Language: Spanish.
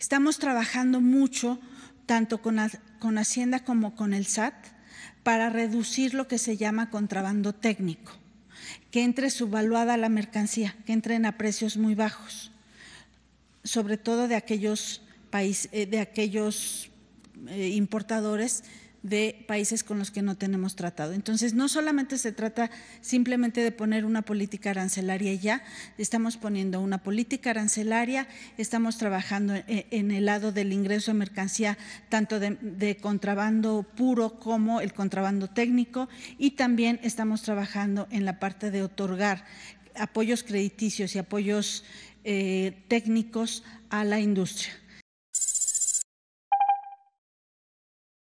Estamos trabajando mucho, tanto con, con Hacienda como con el SAT, para reducir lo que se llama contrabando técnico, que entre subvaluada la mercancía, que entren a precios muy bajos, sobre todo de aquellos, países, de aquellos eh, importadores de países con los que no tenemos tratado. Entonces, no solamente se trata simplemente de poner una política arancelaria ya, estamos poniendo una política arancelaria, estamos trabajando en el lado del ingreso de mercancía, tanto de, de contrabando puro como el contrabando técnico, y también estamos trabajando en la parte de otorgar apoyos crediticios y apoyos eh, técnicos a la industria.